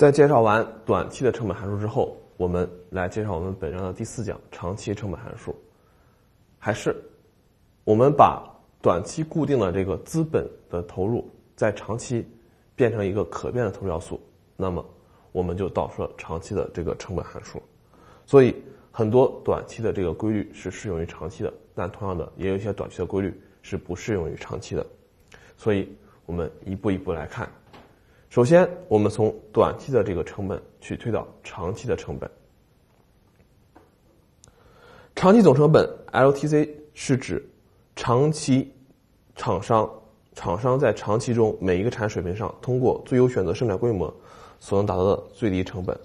在介绍完短期的成本函数之后，我们来介绍我们本章的第四讲长期成本函数。还是我们把短期固定的这个资本的投入，在长期变成一个可变的投入要素，那么我们就导出了长期的这个成本函数。所以很多短期的这个规律是适用于长期的，但同样的也有一些短期的规律是不适用于长期的。所以我们一步一步来看。首先，我们从短期的这个成本去推导长期的成本。长期总成本 （LTC） 是指长期厂商厂商在长期中每一个产水平上通过最优选择生产规模所能达到的最低成本。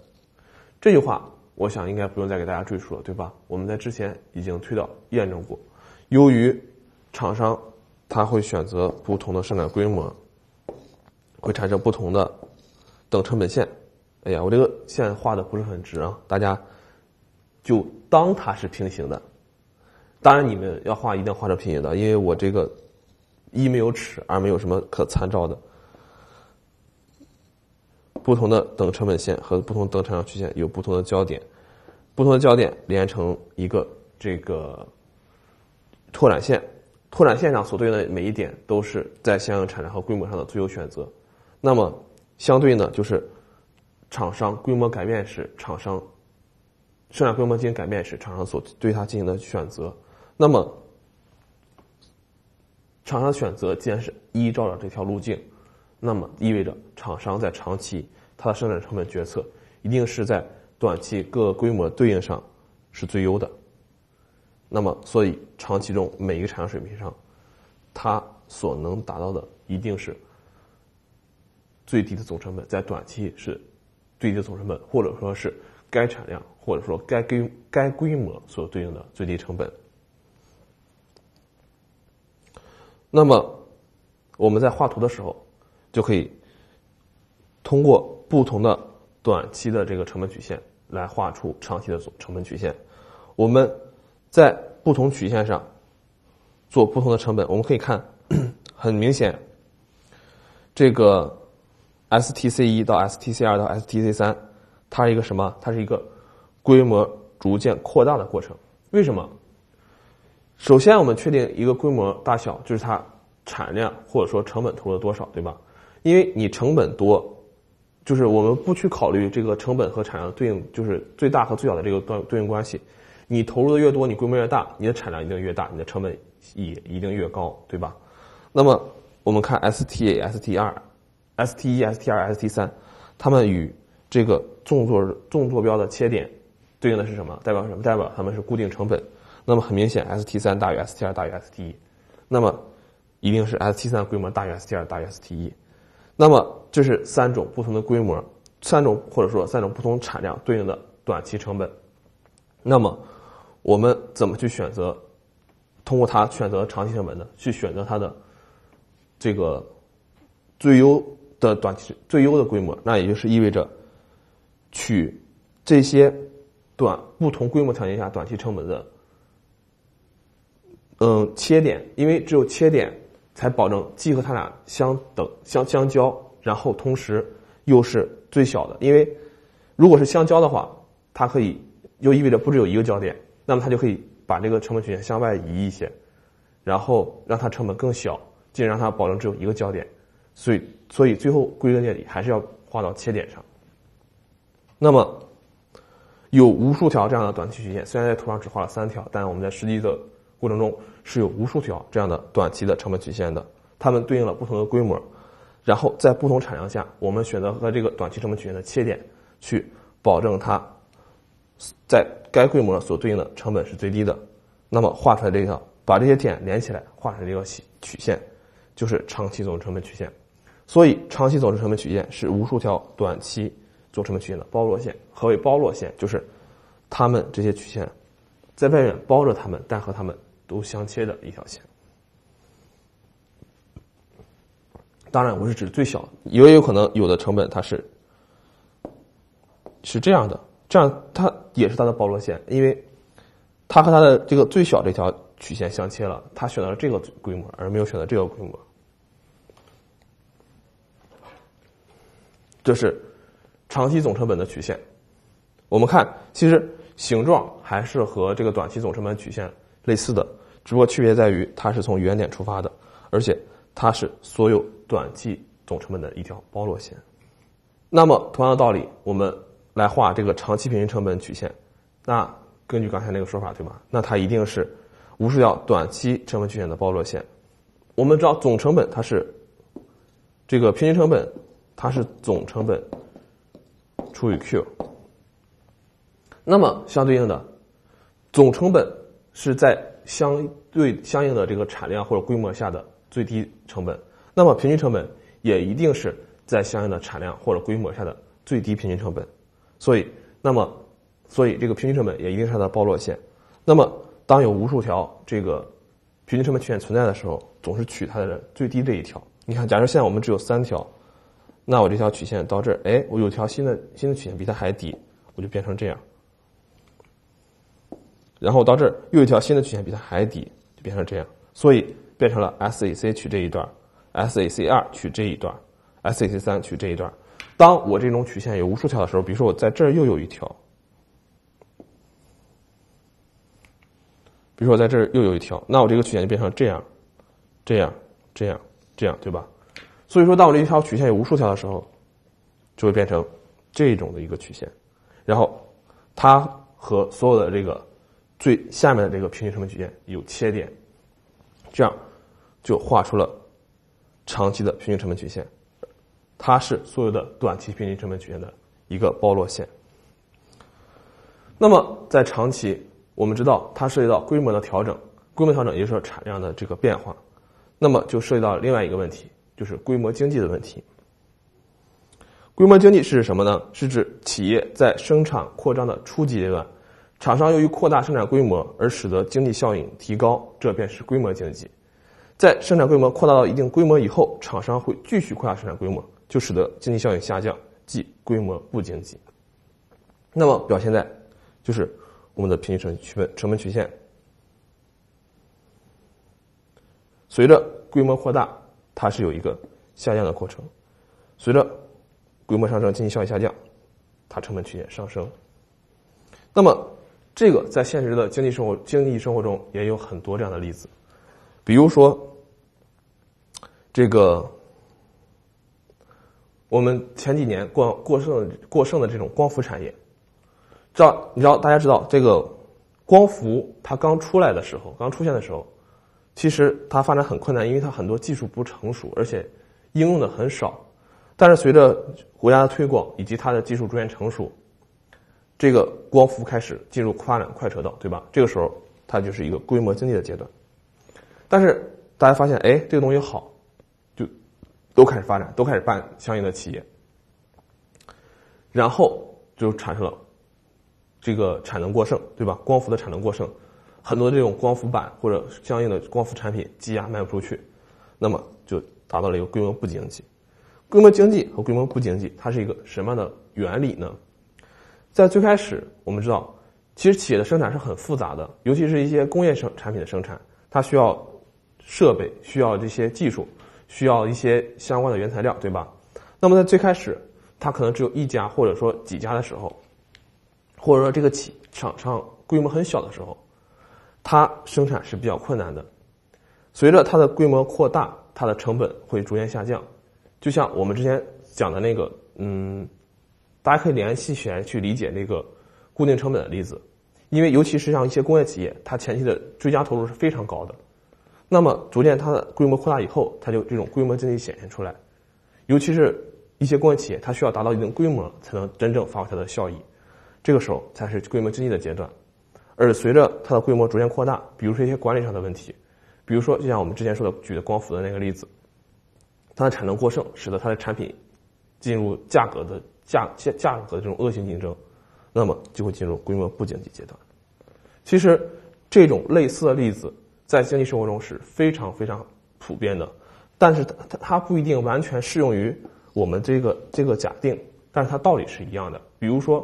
这句话，我想应该不用再给大家赘述了，对吧？我们在之前已经推导验证过。由于厂商他会选择不同的生产规模。会产生不同的等成本线。哎呀，我这个线画的不是很直啊，大家就当它是平行的。当然，你们要画一定要画成平行的，因为我这个一没有尺，二没有什么可参照的。不同的等成本线和不同等成长曲线有不同的交点，不同的交点连成一个这个拓展线，拓展线上所对应的每一点都是在相应产量和规模上的最优选择。那么，相对呢，就是厂商规模改变时，厂商生产规模进行改变时，厂商所对它进行的选择。那么，厂商选择既然是依照了这条路径，那么意味着厂商在长期它的生产成本决策一定是在短期各个规模对应上是最优的。那么，所以长期中每一个产量水平上，它所能达到的一定是。最低的总成本在短期是最低的总成本，或者说是该产量或者说该规该规模所对应的最低成本。那么我们在画图的时候，就可以通过不同的短期的这个成本曲线来画出长期的总成本曲线。我们在不同曲线上做不同的成本，我们可以看，很明显，这个。STC 一到 STC 二到 STC 三，它是一个什么？它是一个规模逐渐扩大的过程。为什么？首先，我们确定一个规模大小，就是它产量或者说成本投入了多少，对吧？因为你成本多，就是我们不去考虑这个成本和产量对应，就是最大和最小的这个对对应关系。你投入的越多，你规模越大，你的产量一定越大，你的成本也一定越高，对吧？那么我们看 stas t 二。S T 一、S T 二、S T 三，它们与这个纵坐纵坐标的切点对应的是什么？代表什么？代表它们是固定成本。那么很明显，S T 三大于 S T 二大于 S T 一，那么一定是 S T 三规模大于 S T 二大于 S T 一。那么这是三种不同的规模，三种或者说三种不同产量对应的短期成本。那么我们怎么去选择？通过它选择长期成本呢？去选择它的这个最优。的短期最优的规模，那也就是意味着取这些短不同规模条件下短期成本的嗯切点，因为只有切点才保证既和它俩相等相相交，然后同时又是最小的。因为如果是相交的话，它可以又意味着不只有一个焦点，那么它就可以把这个成本曲线向外移一些，然后让它成本更小，进而让它保证只有一个焦点。所以，所以最后归根结底还是要画到切点上。那么，有无数条这样的短期曲线，虽然在图上只画了三条，但我们在实际的过程中是有无数条这样的短期的成本曲线的。它们对应了不同的规模，然后在不同产量下，我们选择和这个短期成本曲线的切点，去保证它在该规模所对应的成本是最低的。那么画出来这条，把这些点连起来，画出来这个曲线，就是长期总成本曲线。所以，长期总成本曲线是无数条短期总成本曲线的包络线。何为包络线？就是它们这些曲线在外面包着它们，但和它们都相切的一条线。当然，我是指最小，也有可能有的成本它是是这样的，这样它也是它的包络线，因为它和它的这个最小这条曲线相切了，它选择了这个规模，而没有选择这个规模。这是长期总成本的曲线。我们看，其实形状还是和这个短期总成本曲线类似的，只不过区别在于它是从原点出发的，而且它是所有短期总成本的一条包络线。那么同样的道理，我们来画这个长期平均成本曲线，那根据刚才那个说法，对吧？那它一定是无数条短期成本曲线的包络线。我们知道总成本它是这个平均成本，它是总成本除以 Q。那么相对应的，总成本是在相对相应的这个产量或者规模下的最低成本，那么平均成本也一定是在相应的产量或者规模下的最低平均成本。所以，那么，所以这个平均成本也一定是它的包络线。那么，当有无数条这个平均成本曲线存在的时候，总是取它的最低这一条。你看，假设现在我们只有三条，那我这条曲线到这儿，哎，我有条新的新的曲线比它还低，我就变成这样。然后到这儿又一条新的曲线比它还低，就变成这样，所以变成了 SAC 取这一段，SAC 二取这一段，SAC 三取这一段。当我这种曲线有无数条的时候，比如说我在这儿又有一条，比如说我在这儿又有一条，那我这个曲线就变成这样，这样，这样，这样，对吧？所以说，当我这一条曲线有无数条的时候，就会变成这种的一个曲线，然后它和所有的这个。最下面的这个平均成本曲线有切点，这样就画出了长期的平均成本曲线，它是所有的短期平均成本曲线的一个包络线。那么在长期，我们知道它涉及到规模的调整，规模调整也就是说产量的这个变化，那么就涉及到另外一个问题，就是规模经济的问题。规模经济是指什么呢？是指企业在生产扩张的初级阶段。厂商由于扩大生产规模而使得经济效应提高，这便是规模经济。在生产规模扩大到一定规模以后，厂商会继续扩大生产规模，就使得经济效应下降，即规模不经济。那么表现在就是我们的平均成曲本成本曲线，随着规模扩大，它是有一个下降的过程；随着规模上升，经济效益下降，它成本曲线上升。那么。这个在现实的经济生活、经济生活中也有很多这样的例子，比如说，这个我们前几年过过剩过剩的这种光伏产业，知道你知道大家知道这个光伏它刚出来的时候，刚出现的时候，其实它发展很困难，因为它很多技术不成熟，而且应用的很少。但是随着国家的推广以及它的技术逐渐成熟。这个光伏开始进入发展快车道，对吧？这个时候它就是一个规模经济的阶段。但是大家发现，哎，这个东西好，就都开始发展，都开始办相应的企业，然后就产生了这个产能过剩，对吧？光伏的产能过剩，很多这种光伏板或者相应的光伏产品积压卖不出去，那么就达到了一个规模不经济。规模经济和规模不经济，它是一个什么样的原理呢？在最开始，我们知道，其实企业的生产是很复杂的，尤其是一些工业生产品的生产，它需要设备，需要这些技术，需要一些相关的原材料，对吧？那么在最开始，它可能只有一家或者说几家的时候，或者说这个企厂商规模很小的时候，它生产是比较困难的。随着它的规模扩大，它的成本会逐渐下降。就像我们之前讲的那个，嗯。大家可以联系起来去理解那个固定成本的例子，因为尤其是像一些工业企业，它前期的追加投入是非常高的。那么逐渐它的规模扩大以后，它就这种规模经济显现出来。尤其是一些工业企业，它需要达到一定规模才能真正发挥它的效益，这个时候才是规模经济的阶段。而随着它的规模逐渐扩大，比如说一些管理上的问题，比如说就像我们之前说的举的光伏的那个例子，它的产能过剩，使得它的产品进入价格的。价价价格的这种恶性竞争，那么就会进入规模不经济阶段。其实这种类似的例子在经济生活中是非常非常普遍的，但是它它它不一定完全适用于我们这个这个假定，但是它道理是一样的。比如说，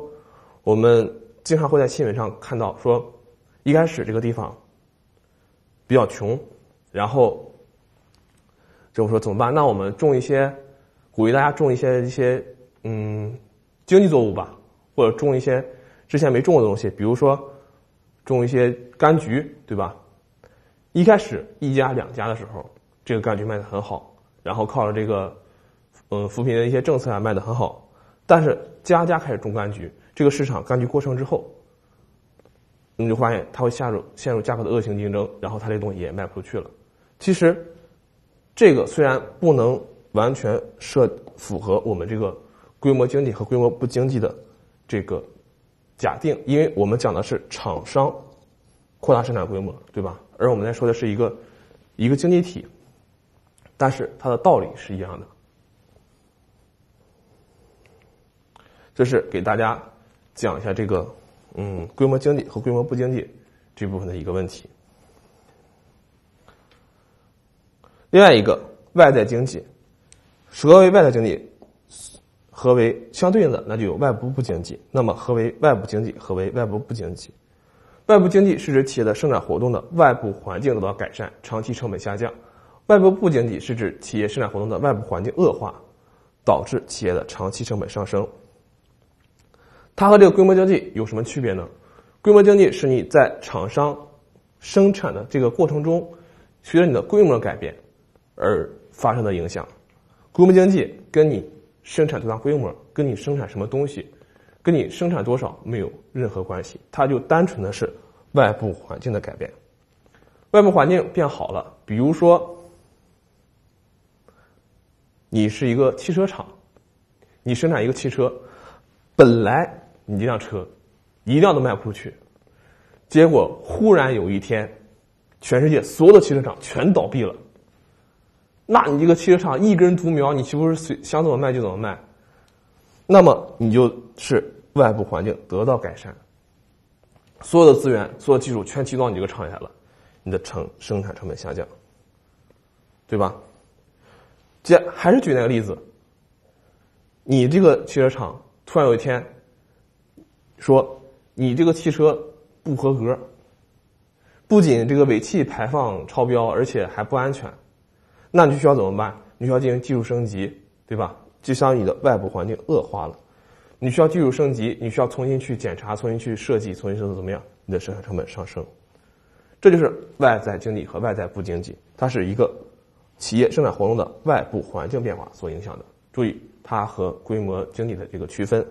我们经常会在新闻上看到说，一开始这个地方比较穷，然后政府说怎么办？那我们种一些，鼓励大家种一些一些。嗯，经济作物吧，或者种一些之前没种过的东西，比如说种一些柑橘，对吧？一开始一家两家的时候，这个柑橘卖的很好，然后靠着这个嗯扶贫的一些政策啊卖的很好。但是家家开始种柑橘，这个市场柑橘过剩之后，你就发现它会陷入陷入价格的恶性竞争，然后它这东西也卖不出去了。其实这个虽然不能完全设符合我们这个规模经济和规模不经济的这个假定，因为我们讲的是厂商扩大生产规模，对吧？而我们在说的是一个一个经济体，但是它的道理是一样的。这是给大家讲一下这个嗯规模经济和规模不经济这部分的一个问题。另外一个外在经济，何为外在经济？何为相对应的？那就有外部不经济。那么何为外部经济？何为外部不经济？外部经济是指企业的生产活动的外部环境得到改善，长期成本下降；外部不经济是指企业生产活动的外部环境恶化，导致企业的长期成本上升。它和这个规模经济有什么区别呢？规模经济是你在厂商生产的这个过程中，随着你的规模改变而发生的影响。规模经济跟你生产多大规模，跟你生产什么东西，跟你生产多少没有任何关系，它就单纯的是外部环境的改变。外部环境变好了，比如说你是一个汽车厂，你生产一个汽车，本来。你这辆车一辆都卖不出去，结果忽然有一天，全世界所有的汽车厂全倒闭了。那你这个汽车厂一根独苗，你岂不是随想怎么卖就怎么卖？那么你就是外部环境得到改善，所有的资源、所有技术全集中到你这个厂里来了，你的成生产成本下降，对吧？接还是举那个例子，你这个汽车厂突然有一天。说你这个汽车不合格，不仅这个尾气排放超标，而且还不安全，那你需要怎么办？你需要进行技术升级，对吧？就像你的外部环境恶化了，你需要技术升级，你需要重新去检查、重新去设计、重新怎怎么样？你的生产成本上升，这就是外在经济和外在不经济，它是一个企业生产活动的外部环境变化所影响的。注意，它和规模经济的这个区分。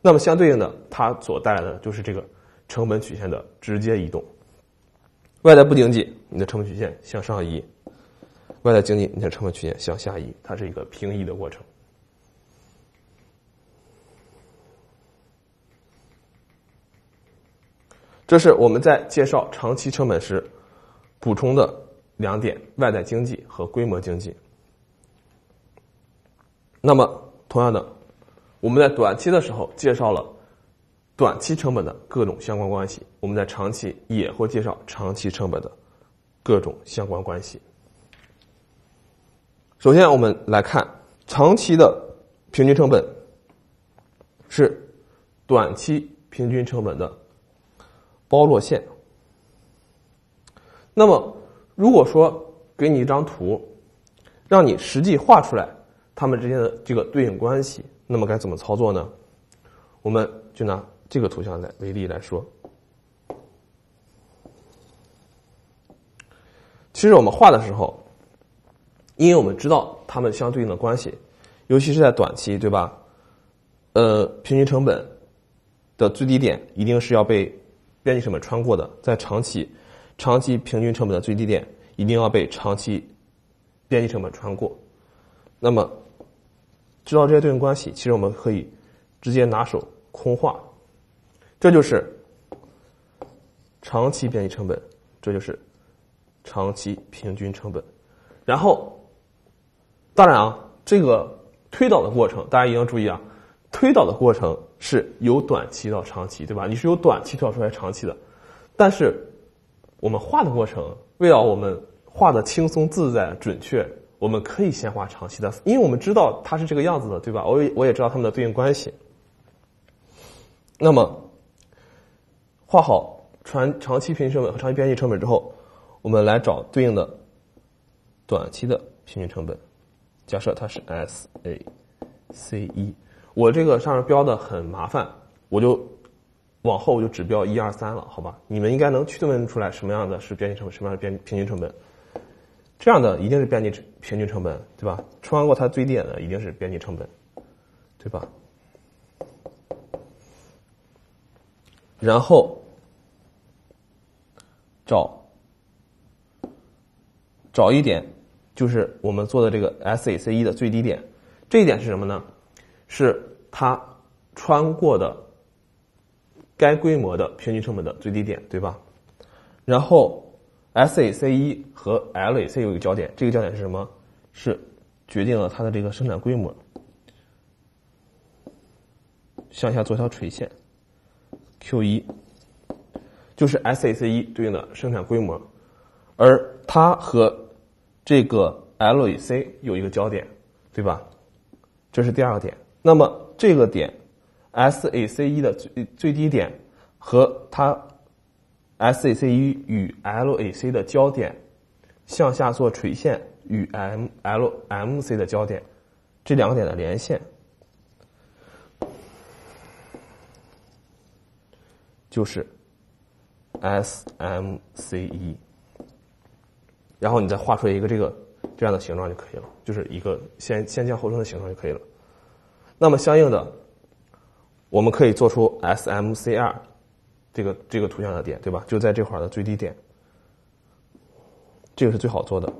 那么相对应的，它所带来的就是这个成本曲线的直接移动。外在不经济，你的成本曲线向上移；外在经济，你的成本曲线向下移。它是一个平移的过程。这是我们在介绍长期成本时补充的两点：外在经济和规模经济。那么，同样的。我们在短期的时候介绍了短期成本的各种相关关系，我们在长期也会介绍长期成本的各种相关关系。首先，我们来看长期的平均成本是短期平均成本的包络线。那么，如果说给你一张图，让你实际画出来它们之间的这个对应关系。那么该怎么操作呢？我们就拿这个图像来为例来说。其实我们画的时候，因为我们知道它们相对应的关系，尤其是在短期，对吧？呃，平均成本的最低点一定是要被边际成本穿过的，在长期，长期平均成本的最低点一定要被长期边际成本穿过。那么。知道这些对应关系，其实我们可以直接拿手空画，这就是长期边际成本，这就是长期平均成本。然后，当然啊，这个推导的过程，大家一定要注意啊，推导的过程是由短期到长期，对吧？你是由短期推导出来长期的，但是我们画的过程，为了我们画的轻松自在、准确。我们可以先画长期的，因为我们知道它是这个样子的，对吧？我我也知道它们的对应关系。那么，画好长长期平均成本和长期边际成本之后，我们来找对应的短期的平均成本。假设它是 S A C 一，我这个上面标的很麻烦，我就往后我就只标一二三了，好吧？你们应该能区分出来什么样的是边际成本，什么样的边平均成本。这样的一定是边际平均成本，对吧？穿过它最低点的一定是边际成本，对吧？然后找找一点，就是我们做的这个 SAC 一的最低点。这一点是什么呢？是它穿过的该规模的平均成本的最低点，对吧？然后 SAC 一和 LAC 有一个交点，这个交点是什么？是决定了它的这个生产规模。向下做条垂线，Q 一就是 SAC 一对应的生产规模，而它和这个 LAC 有一个交点，对吧？这是第二个点。那么这个点 SAC 一的最最低点和它 SAC 一与 LAC 的交点向下做垂线与 MLMC 的交点，这两个点的连线就是 SMC 一，然后你再画出来一个这个这样的形状就可以了，就是一个先先降后升的形状就可以了。那么相应的，我们可以做出 SMC 二这个这个图像的点，对吧？就在这块的最低点，这个是最好做的，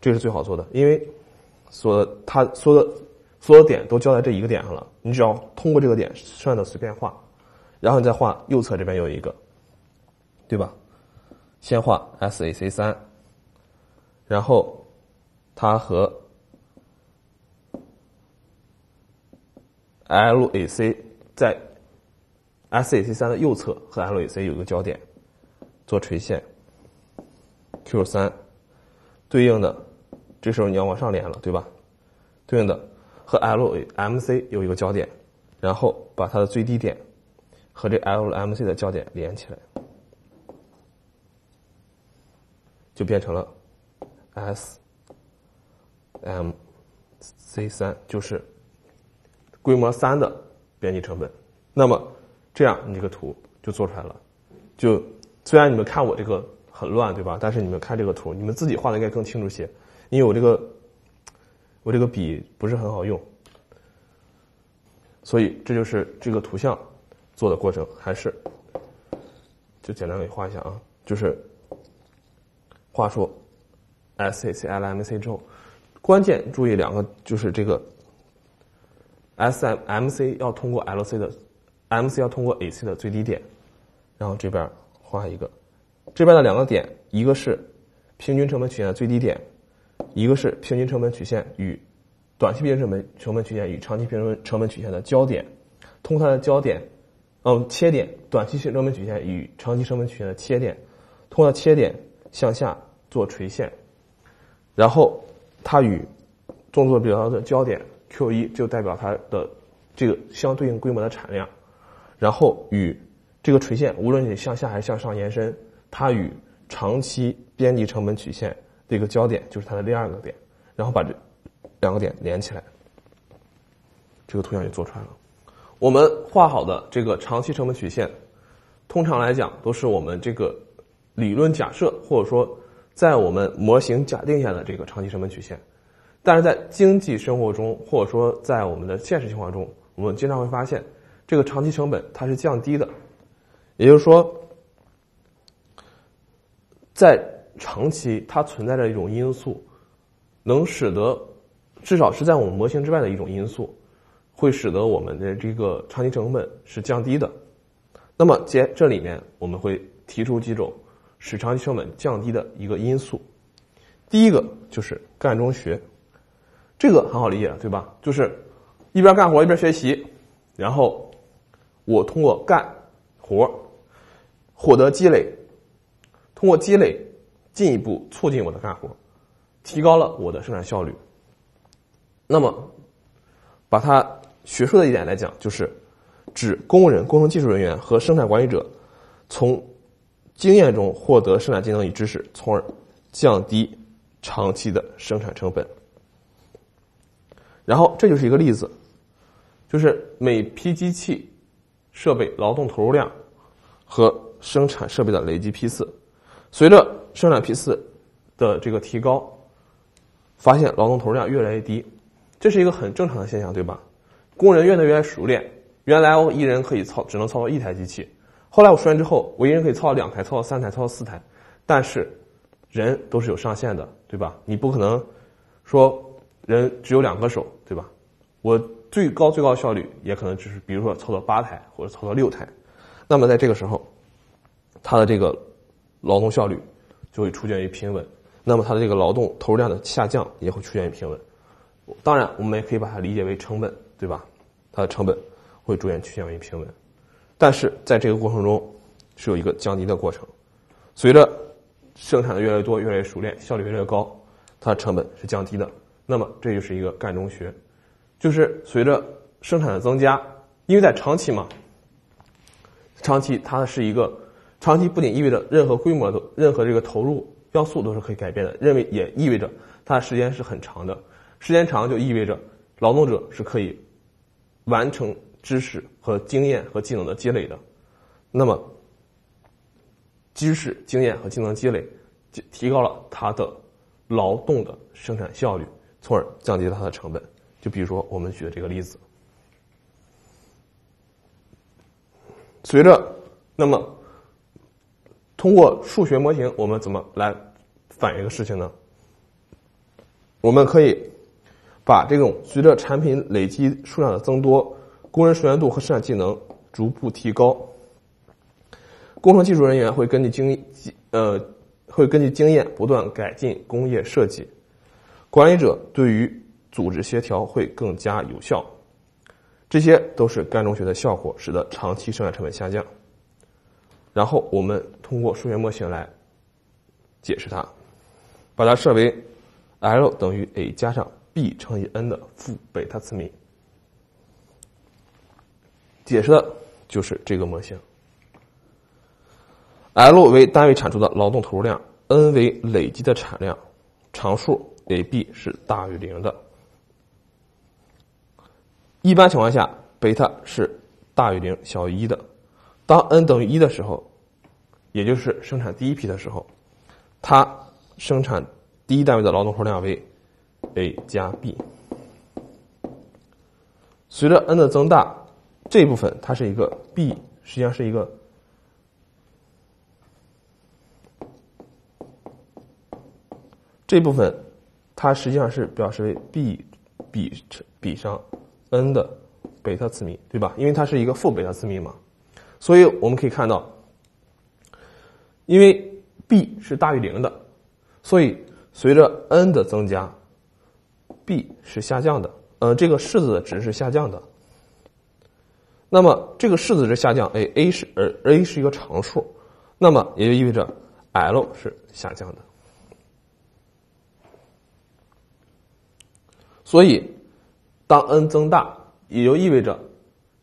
这个是最好做的，因为所它所有的所有点都交在这一个点上了，你只要通过这个点，剩下的随便画，然后你再画右侧这边有一个，对吧？先画 SAC 三，然后。它和 LAC 在 SAC 三的右侧和 LAC 有一个交点，做垂线 Q 三对应的，这时候你要往上连了，对吧？对应的和 LAMC 有一个交点，然后把它的最低点和这 LMC 的交点连起来，就变成了 S。M C 三就是规模三的编辑成本，那么这样你这个图就做出来了。就虽然你们看我这个很乱，对吧？但是你们看这个图，你们自己画的应该更清楚些，因为我这个我这个笔不是很好用，所以这就是这个图像做的过程。还是就简单给画一下啊，就是画出 S A C L M C 之后。关键注意两个，就是这个 S M M C 要通过 L C 的，M C 要通过 A C 的最低点，然后这边画一个，这边的两个点，一个是平均成本曲线的最低点，一个是平均成本曲线与短期平均成本成本曲线与长期平均成本曲线的交点，通过它的交点，嗯，切点，短期成本曲线与长期成本曲线的切点，通过切点向下做垂线，然后。它与纵坐标的交点 Q 一就代表它的这个相对应规模的产量，然后与这个垂线，无论你向下还是向上延伸，它与长期边际成本曲线这个交点就是它的第二个点，然后把这两个点连起来，这个图像就做出来了。我们画好的这个长期成本曲线，通常来讲都是我们这个理论假设或者说。在我们模型假定下的这个长期成本曲线，但是在经济生活中，或者说在我们的现实情况中，我们经常会发现，这个长期成本它是降低的，也就是说，在长期它存在着一种因素，能使得至少是在我们模型之外的一种因素，会使得我们的这个长期成本是降低的。那么，接这里面我们会提出几种。使长期成本降低的一个因素，第一个就是干中学，这个很好理解，对吧？就是一边干活一边学习，然后我通过干活获得积累，通过积累进一步促进我的干活，提高了我的生产效率。那么，把它学术的一点来讲，就是指工人、工程技术人员和生产管理者从经验中获得生产技能与知识，从而降低长期的生产成本。然后这就是一个例子，就是每批机器设备劳动投入量和生产设备的累计批次，随着生产批次的这个提高，发现劳动投入量越来越低，这是一个很正常的现象，对吧？工人越来越熟练，原来我一人可以操只能操作一台机器，后来我熟练之后，我一人可以操作两台、操作三台、操作四台，但是人都是有上限的，对吧？你不可能说人只有两个手，对吧？我最高最高效率也可能只是比如说操作八台或者操作六台，那么在这个时候，它的这个劳动效率就会出现于平稳，那么它的这个劳动投入量的下降也会出现于平稳。当然，我们也可以把它理解为成本，对吧？它的成本会逐渐趋向于平稳，但是在这个过程中是有一个降低的过程，随着生产的越来越多、越来越熟练、效率越来越高，它的成本是降低的。那么这就是一个干中学。就是随着生产的增加，因为在长期嘛，长期它是一个长期，不仅意味着任何规模的任何这个投入要素都是可以改变的，认为也意味着它的时间是很长的，时间长就意味着劳动者是可以完成知识和经验和技能的积累的，那么知识、经验和技能积累就提高了他的劳动的生产效率，从而降低它的成本。就比如说我们举的这个例子，随着那么通过数学模型，我们怎么来反映一个事情呢？我们可以把这种随着产品累积数量的增多，工人熟练度和生产技能逐步提高，工程技术人员会根据经呃会根据经验不断改进工业设计，管理者对于组织协调会更加有效，这些都是干中学的效果，使得长期生产成本下降。然后我们通过数学模型来解释它，把它设为 L 等于 a 加上 b 乘以 n 的负贝塔次幂，解释的就是这个模型。L 为单位产出的劳动投入量，n 为累积的产量，常数 a b 是大于零的。一般情况下，贝塔是大于零、小于一的。当 n 等于一的时候，也就是生产第一批的时候，它生产第一单位的劳动投入量为 a 加 b。随着 n 的增大，这部分它是一个 b，实际上是一个这部分，它实际上是表示为 b 比比上。n 的贝塔次幂，对吧？因为它是一个负贝塔次幂嘛，所以我们可以看到，因为 b 是大于零的，所以随着 n 的增加，b 是下降的。呃，这个式子的值是下降的。那么这个式子值下降，哎，a 是呃 a 是一个常数，那么也就意味着 l 是下降的。所以。当 n 增大，也就意味着，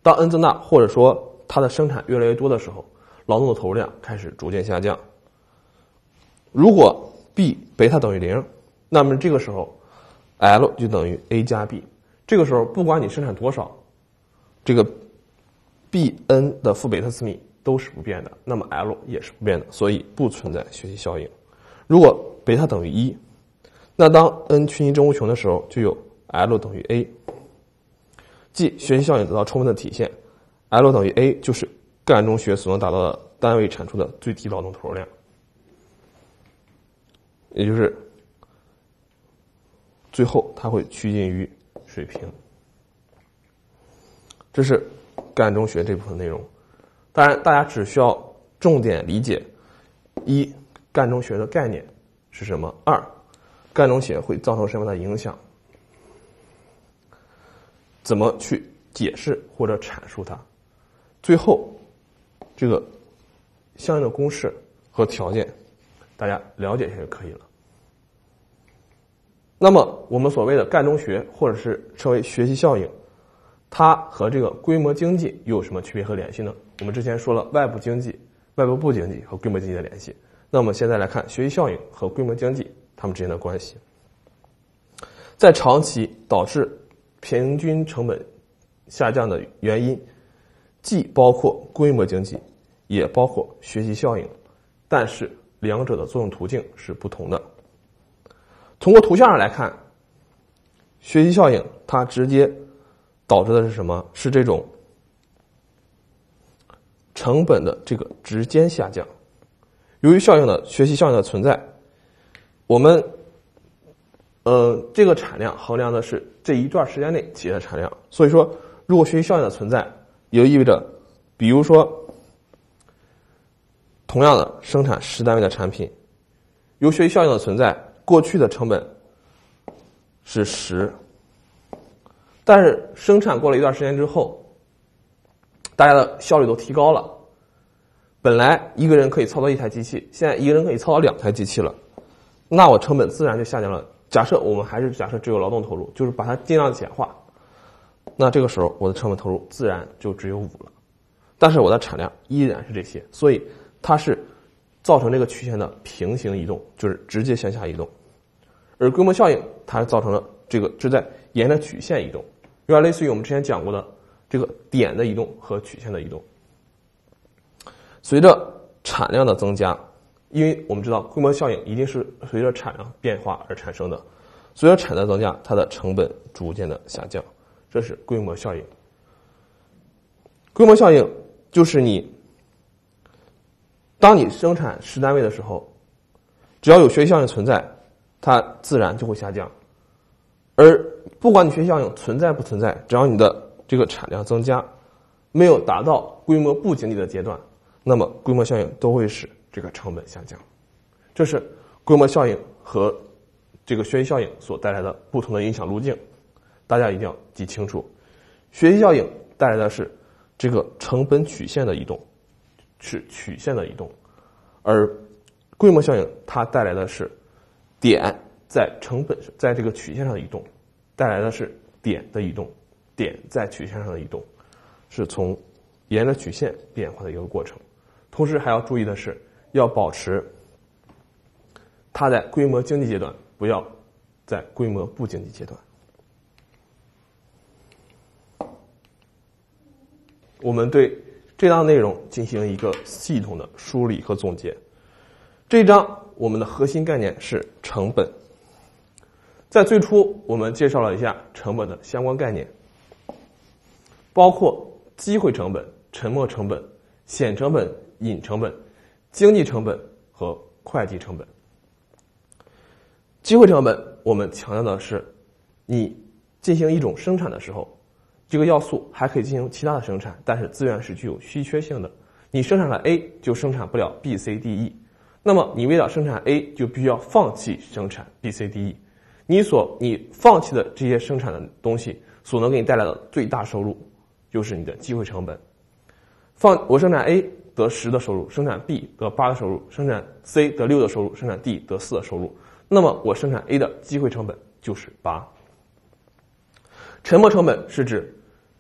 当 n 增大，或者说它的生产越来越多的时候，劳动的投入量开始逐渐下降。如果 b 贝塔等于零，那么这个时候 L 就等于 a 加 b。这个时候，不管你生产多少，这个 b n 的负贝塔次幂都是不变的，那么 L 也是不变的，所以不存在学习效应。如果贝塔等于一，那当 n 趋近正无穷的时候，就有 L 等于 a。即学习效应得到充分的体现，L 等于 A 就是干中学所能达到的单位产出的最低劳动投入量，也就是最后它会趋近于水平。这是干中学这部分内容。当然，大家只需要重点理解：一、干中学的概念是什么；二、干中学会造成什么样的影响。怎么去解释或者阐述它？最后，这个相应的公式和条件，大家了解一下就可以了。那么，我们所谓的干中学，或者是称为学习效应，它和这个规模经济又有什么区别和联系呢？我们之前说了外部经济、外部部经济和规模经济的联系。那我们现在来看学习效应和规模经济它们之间的关系，在长期导致。平均成本下降的原因，既包括规模经济，也包括学习效应，但是两者的作用途径是不同的。通过图像上来看，学习效应它直接导致的是什么？是这种成本的这个直接下降。由于效应的学习效应的存在，我们呃这个产量衡量的是这一段时间内企业的产量。所以说，如果学习效应的存在，也就意味着，比如说同样的生产十单位的产品，由学习效应的存在，过去的成本是十，但是生产过了一段时间之后，大家的效率都提高了。本来一个人可以操作一台机器，现在一个人可以操作两台机器了，那我成本自然就下降了。假设我们还是假设只有劳动投入，就是把它尽量简化，那这个时候我的成本投入自然就只有五了，但是我的产量依然是这些，所以它是造成这个曲线的平行移动，就是直接向下移动。而规模效应它是造成了这个就在沿着曲线移动，有点类似于我们之前讲过的这个点的移动和曲线的移动。随着产量的增加，因为我们知道规模效应一定是随着产量变化而产生的。随着产量增加，它的成本逐渐的下降，这是规模效应。规模效应就是你，当你生产十单位的时候，只要有学习效应存在，它自然就会下降。而不管你学习效应存在不存在，只要你的这个产量增加，没有达到规模不经济的阶段。那么规模效应都会使这个成本下降，这是规模效应和这个学习效应所带来的不同的影响路径，大家一定要记清楚。学习效应带来的是这个成本曲线的移动，是曲线的移动，而规模效应它带来的是点在成本在这个曲线上移动，带来的是点的移动，点在曲线上的移动，是从沿着曲线变化的一个过程。同时还要注意的是，要保持它在规模经济阶段，不要在规模不经济阶段。我们对这章内容进行一个系统的梳理和总结。这一章我们的核心概念是成本。在最初，我们介绍了一下成本的相关概念，包括机会成本、沉没成本、显成本。隐成本、经济成本和会计成本。机会成本，我们强调的是，你进行一种生产的时候，这个要素还可以进行其他的生产，但是资源是具有稀缺性的。你生产了 A，就生产不了 B、C、D、E，那么你为了生产 A，就必须要放弃生产 B、C、D、E。你所你放弃的这些生产的东西，所能给你带来的最大收入，就是你的机会成本。放我生产 A。得十的收入，生产 B 得八的收入，生产 C 得六的收入，生产 D 得四的收入。那么我生产 A 的机会成本就是八。沉没成本是指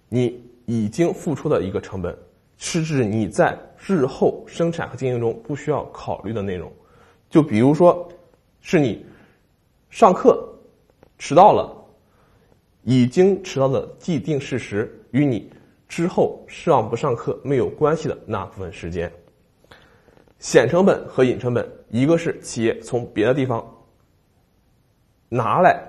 你已经付出的一个成本，是指你在日后生产和经营中不需要考虑的内容。就比如说，是你上课迟到了，已经迟到的既定事实与你。之后上不上课没有关系的那部分时间，显成本和隐成本，一个是企业从别的地方拿来，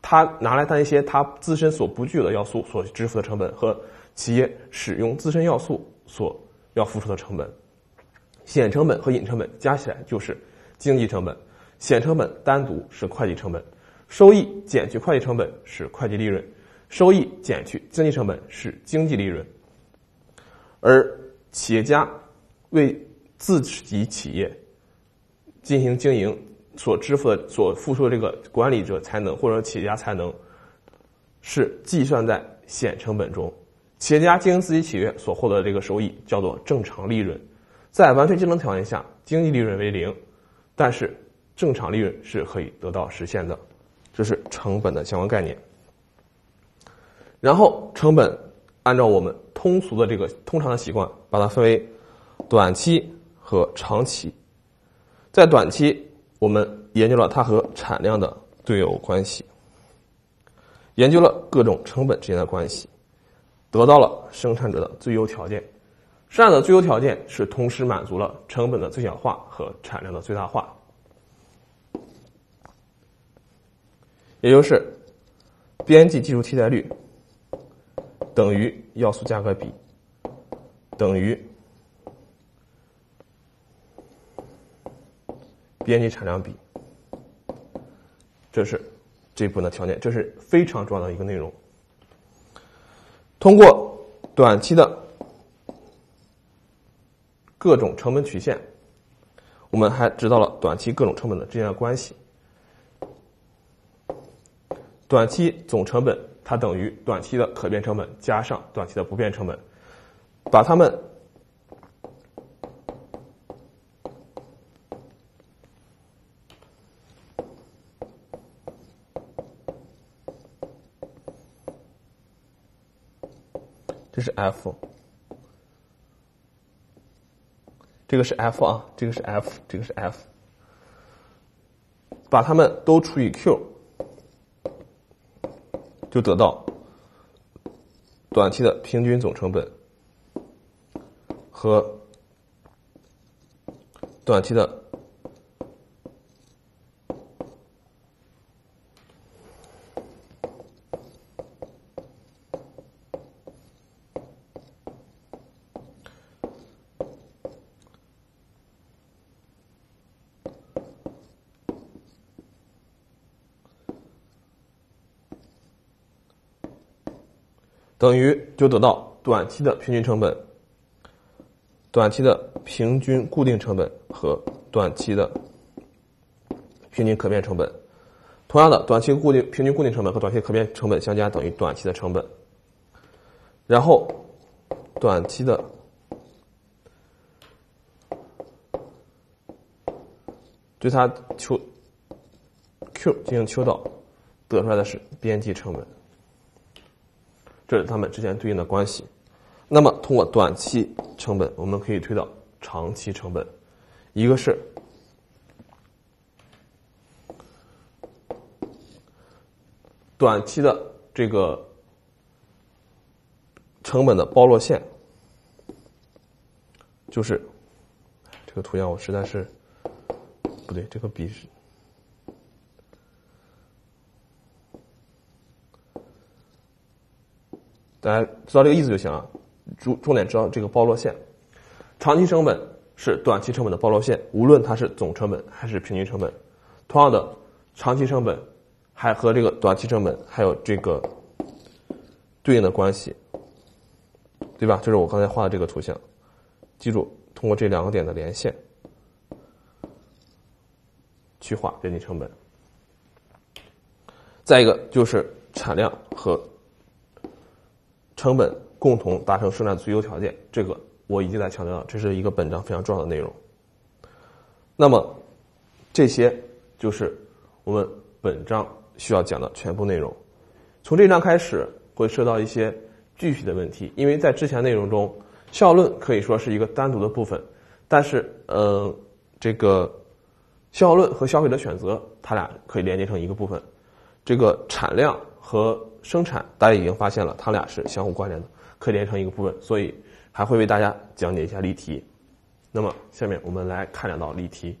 他拿来他一些他自身所不具有的要素所支付的成本，和企业使用自身要素所要付出的成本。显成本和隐成本加起来就是经济成本，显成本单独是会计成本，收益减去会计成本是会计利润。收益减去经济成本是经济利润，而企业家为自己企业进行经营所支付的、所付出的这个管理者才能或者企业家才能，是计算在显成本中。企业家经营自己企业所获得的这个收益叫做正常利润，在完全竞争条件下，经济利润为零，但是正常利润是可以得到实现的。这是成本的相关概念。然后成本，按照我们通俗的这个通常的习惯，把它分为短期和长期。在短期，我们研究了它和产量的对偶关系，研究了各种成本之间的关系，得到了生产者的最优条件。生产的最优条件是同时满足了成本的最小化和产量的最大化，也就是边际技术替代率等于要素价格比等于边际产量比。这是这部分的条件，这是非常重要的一个内容。通过短期的各种成本曲线，我们还知道了短期各种成本的之间的关系。短期总成本它等于短期的可变成本加上短期的不变成本，把它们。这是 F，这个是 F 啊，这个是 F，这个是 F，把它们都除以 Q，就得到短期的平均总成本和短期的。等于就得到短期的平均成本、短期的平均固定成本和短期的平均可变成本。同样的，短期固定平均固定成本和短期可变成本相加等于短期的成本。然后，短期的对它求 Q 进行求导，得出来的是边际成本。这是它们之间对应的关系。那么，通过短期成本，我们可以推导长期成本。一个是短期的这个成本的包络线，就是这个图样，我实在是不对，这个笔是。大家知道这个意思就行了，重重点知道这个包络线，长期成本是短期成本的包络线，无论它是总成本还是平均成本。同样的，长期成本还和这个短期成本还有这个对应的关系，对吧？就是我刚才画的这个图像，记住通过这两个点的连线去画边际成本。再一个就是产量和。成本共同达成生产最优条件，这个我已经在强调了，这是一个本章非常重要的内容。那么，这些就是我们本章需要讲的全部内容。从这章开始会涉及到一些具体的问题，因为在之前内容中，效论可以说是一个单独的部分，但是呃，这个效论和消费者选择，它俩可以连接成一个部分。这个产量和生产，大家已经发现了，它俩是相互关联的，可以连成一个部分，所以还会为大家讲解一下例题。那么，下面我们来看两道例题。